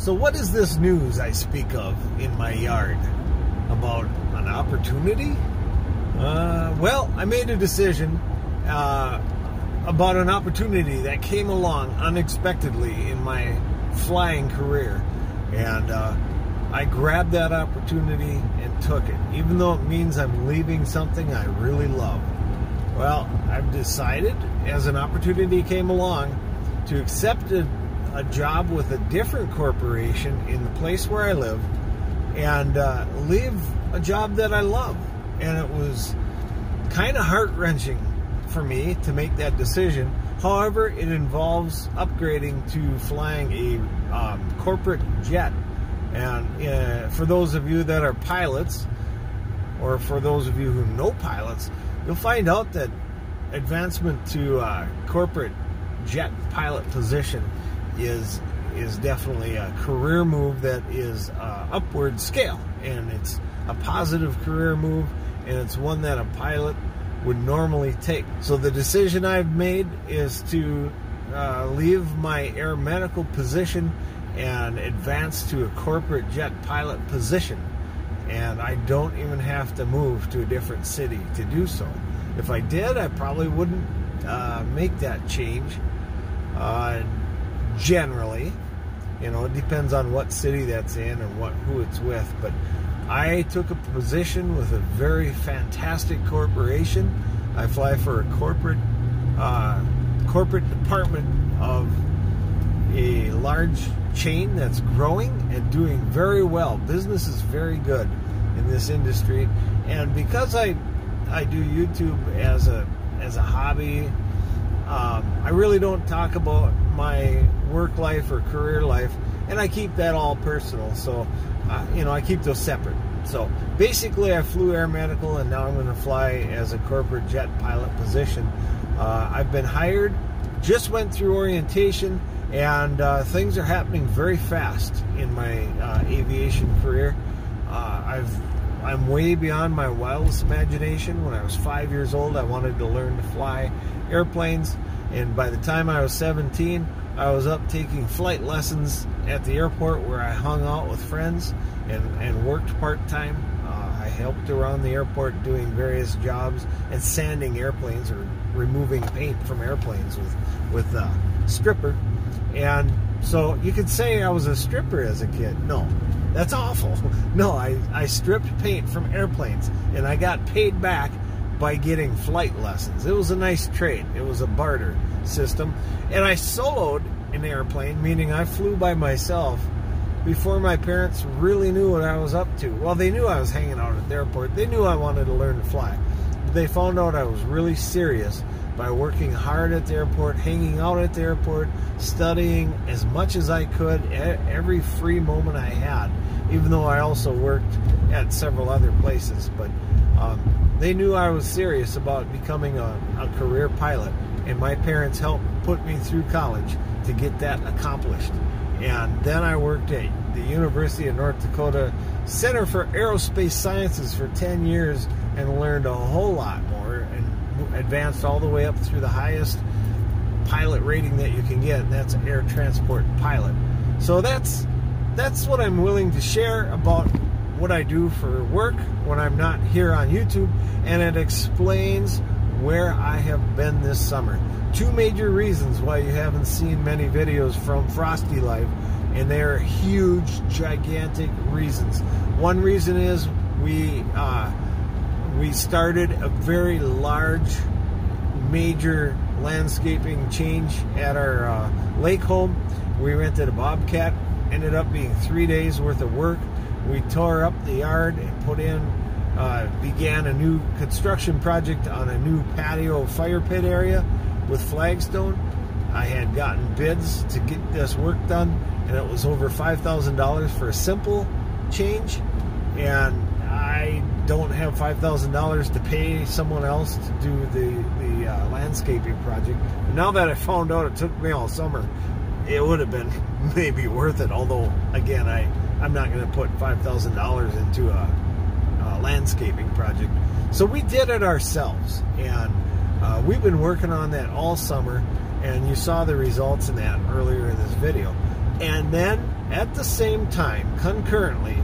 So, what is this news I speak of in my yard about an opportunity? Uh, well, I made a decision uh, about an opportunity that came along unexpectedly in my flying career, and uh, I grabbed that opportunity and took it, even though it means I'm leaving something I really love. Well, I've decided, as an opportunity came along, to accept a, a job with a different corporation in the place where I live and uh, leave a job that I love. And it was kind of heart wrenching for me to make that decision. However, it involves upgrading to flying a um, corporate jet. And uh, for those of you that are pilots, or for those of you who know pilots, you'll find out that advancement to uh, corporate jet pilot position is is definitely a career move that is uh, upward scale, and it's a positive career move, and it's one that a pilot would normally take. So the decision I've made is to uh, leave my air medical position and advance to a corporate jet pilot position. And I don't even have to move to a different city to do so. If I did, I probably wouldn't uh, make that change. Uh, generally, you know, it depends on what city that's in and what who it's with. But I took a position with a very fantastic corporation. I fly for a corporate uh, corporate department of a large chain that's growing and doing very well. Business is very good in this industry, and because I I do YouTube as a as a hobby, um, I really don't talk about my work life or career life, and I keep that all personal. So, uh, you know, I keep those separate. So basically, I flew air medical, and now I'm going to fly as a corporate jet pilot position. Uh, I've been hired, just went through orientation, and uh, things are happening very fast in my uh, aviation career. Uh, I've I'm way beyond my wildest imagination. When I was five years old, I wanted to learn to fly airplanes, and by the time I was 17, I was up taking flight lessons at the airport where I hung out with friends and, and worked part time. Uh, I helped around the airport doing various jobs and sanding airplanes or removing paint from airplanes with with a stripper. And so you could say I was a stripper as a kid. No, that's awful. No, I, I stripped paint from airplanes and I got paid back by getting flight lessons. It was a nice trade. It was a barter system. And I soloed an airplane, meaning I flew by myself before my parents really knew what I was up to. Well, they knew I was hanging out at the airport. They knew I wanted to learn to fly. But they found out I was really serious by working hard at the airport, hanging out at the airport, studying as much as I could every free moment I had, even though I also worked at several other places. But um, they knew I was serious about becoming a, a career pilot, and my parents helped put me through college to get that accomplished. And then I worked at the University of North Dakota Center for Aerospace Sciences for 10 years and learned a whole lot more and advanced all the way up through the highest pilot rating that you can get, and that's air transport pilot. So that's that's what I'm willing to share about what I do for work when I'm not here on YouTube, and it explains where I have been this summer. Two major reasons why you haven't seen many videos from Frosty Life, and they are huge, gigantic reasons. One reason is we uh, we started a very large, major landscaping change at our uh, lake home. We rented a bobcat. Ended up being three days worth of work. We tore up the yard and put in, uh, began a new construction project on a new patio fire pit area with flagstone. I had gotten bids to get this work done, and it was over $5,000 for a simple change. And I don't have $5,000 to pay someone else to do the, the uh, landscaping project. Now that I found out it took me all summer, it would have been maybe worth it. Although, again, I, I'm not going to put $5,000 into a, a, landscaping project. So we did it ourselves. And uh, we've been working on that all summer. And you saw the results in that earlier in this video. And then at the same time, concurrently,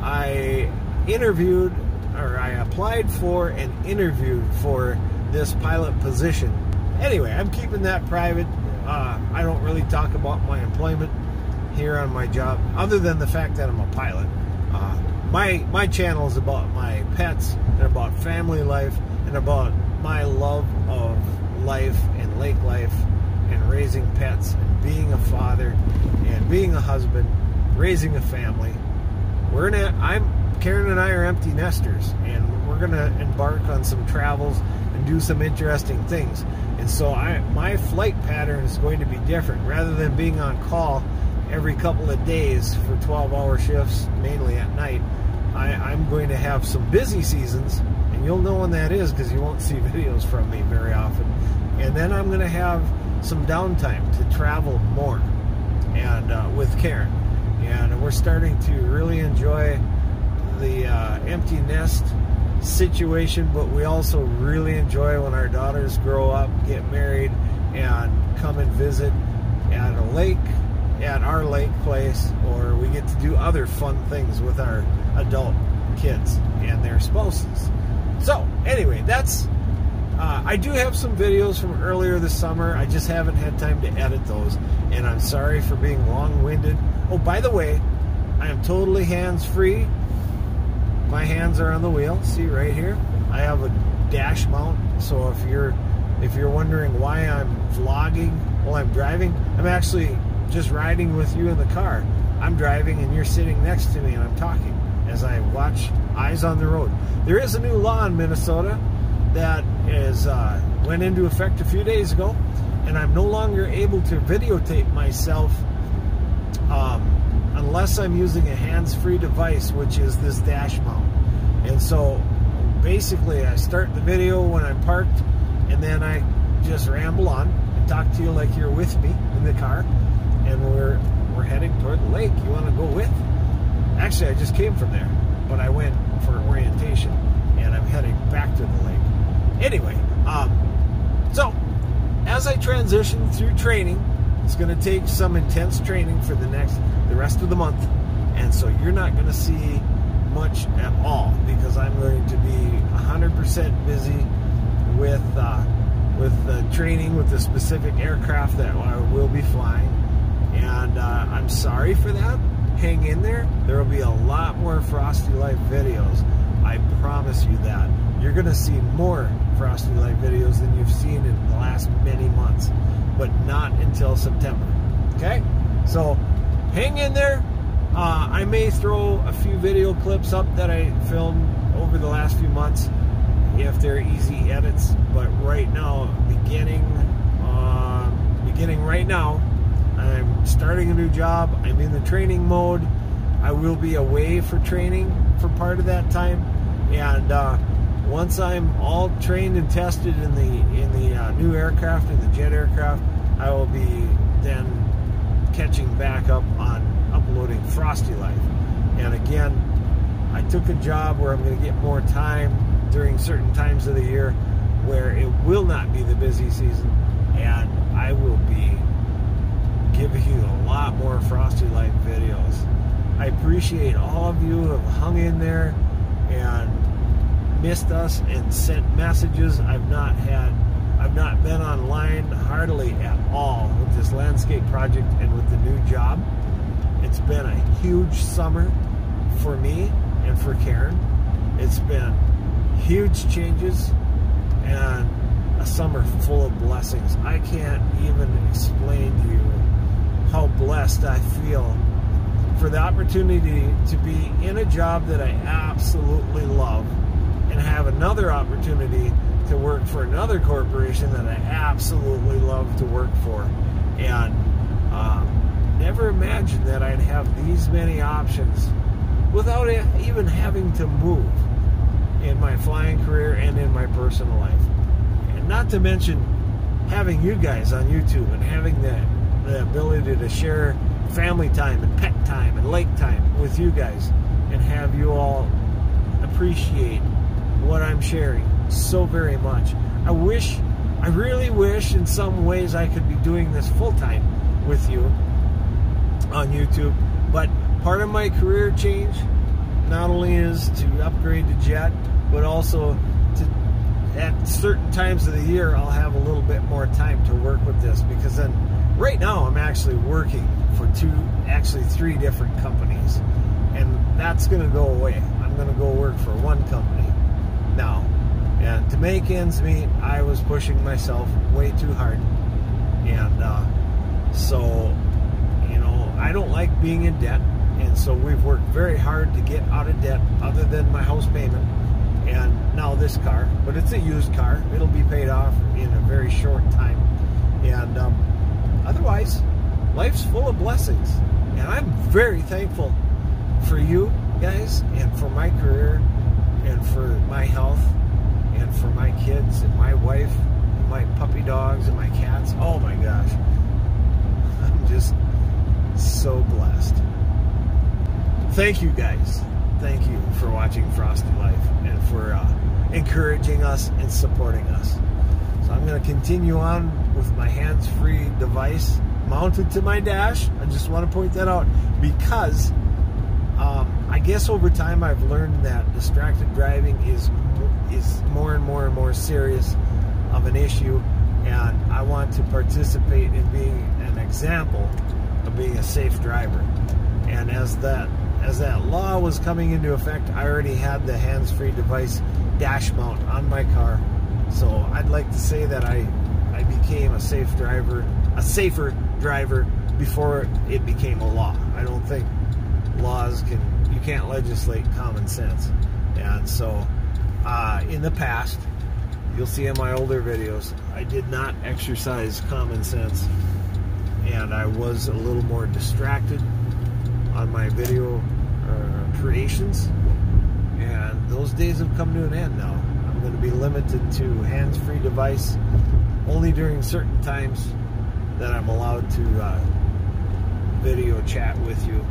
I interviewed or I applied for and interviewed for this pilot position. Anyway, I'm keeping that private. Uh, I don't really talk about my employment here on my job, other than the fact that I'm a pilot. Uh, my my channel is about my pets and about family life and about my love of life and lake life and raising pets and being a father and being a husband, raising a family. We're in a, I'm Karen and I are empty nesters and we're to embark on some travels and do some interesting things. And so I my flight pattern is going to be different rather than being on call every couple of days for 12-hour shifts, mainly at night. I, I'm going to have some busy seasons, and you'll know when that is because you won't see videos from me very often. And then I'm going to have some downtime to travel more, and uh, with Karen, and we're starting to really enjoy the uh, empty nest situation, but we also really enjoy when our daughters grow up, get married, and come and visit at a lake at our lake place, or we get to do other fun things with our adult kids and their spouses. So, anyway, that's. Uh, I do have some videos from earlier this summer. I just haven't had time to edit those, and I'm sorry for being long-winded. Oh, by the way, I am totally hands-free. My hands are on the wheel. See right here, I have a dash mount. So if you're if you're wondering why I'm vlogging while I'm driving, I'm actually just riding with you in the car. I'm driving and you're sitting next to me and I'm talking as I watch Eyes on the Road. There is a new law in Minnesota that is uh, went into effect a few days ago, and I'm no longer able to videotape myself um, unless I'm using a hands-free device, which is this dash mount. And so, basically, I start the video when I'm parked, and then I just ramble on and talk to you like you're with me in the car and we're we're heading toward the lake. You want to go with? Actually, I just came from there, but I went for orientation, and I'm heading back to the lake. Anyway, um, so as I transition through training, it's going to take some intense training for the next the rest of the month, and so you're not going to see much at all because I'm going to be 100% busy with uh, with the training with the specific aircraft that I will be flying and uh, I'm sorry for that. Hang in there. There will be a lot more Frosty Life videos. I promise you that. You're going to see more Frosty Life videos than you've seen in the last many months, but not until September. Okay? So hang in there. Uh, I may throw a few video clips up that I filmed over the last few months if they're easy edits. But right now, beginning, uh, beginning right now, I'm starting a new job. I'm in the training mode. I will be away for training for part of that time, and uh, once I'm all trained and tested in the in the uh, new aircraft in the jet aircraft, I will be then catching back up on uploading Frosty Life. And again, I took a job where I'm going to get more time during certain times of the year where it will not be the busy season, and I will be giving you a lot more Frosty Life videos. I appreciate all of you who have hung in there and missed us and sent messages. I've not had, I've not been online hardly at all with this landscape project and with the new job. It's been a huge summer for me and for Karen. It's been huge changes and a summer full of blessings. I can't even explain to you how blessed I feel for the opportunity to be in a job that I absolutely love and have another opportunity to work for another corporation that I absolutely love to work for. And um, never imagined that I'd have these many options without even having to move in my flying career and in my personal life. And not to mention having you guys on YouTube and having that the ability to share family time and pet time and lake time with you guys and have you all appreciate what I'm sharing so very much. I wish, I really wish in some ways I could be doing this full time with you. on YouTube. But part of my career change not only is to upgrade to jet, but also to at certain times of the year I'll have a little bit more time to work with this because then right now I'm actually working for two actually three different companies and that's going to go away. I'm going to go work for one company now. And to make ends meet, I was pushing myself way too hard. And uh, so, you know, I don't like being in debt. And so we've worked very hard to get out of debt other than my house payment and now this car. But it's a used car. It'll be paid off in a very short time. Um, life's full of blessings. And I'm very thankful for you guys and for my career and for my health and for my kids and my wife and my puppy dogs and my cats. Oh my gosh. I'm just so blessed. Thank you guys. Thank you for watching Frosty Life and for uh, encouraging us and supporting us. So I'm going to continue on with my hands-free device mounted to my dash. I just want to point that out because um, I guess over time I've learned that distracted driving is is more and more and more serious of an issue, and I want to participate in being an example of being a safe driver. And as that as that law was coming into effect, I already had the hands-free device dash mount on my car. So I'd like to say that I I became a safe driver, a safer driver before it became a law. I don't think laws can you can't legislate common sense. And so uh, in the past you'll see in my older videos I did not exercise common sense and I was a little more distracted on my video uh, creations. And those days have come to an end now. I'm going to be limited to hands-free device only during certain times that I'm allowed to uh, video chat with you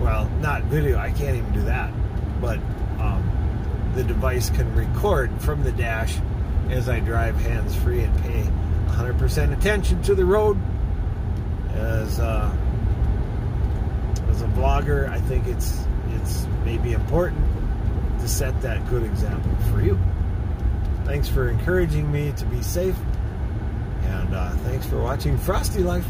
well, not video, I can't even do that, but um, the device can record from the dash as I drive hands free and pay 100% attention to the road. As uh, as a vlogger, I think it's it's maybe important to set that good example for you. Thanks for encouraging me to be safe, and uh, thanks for watching Frosty Life.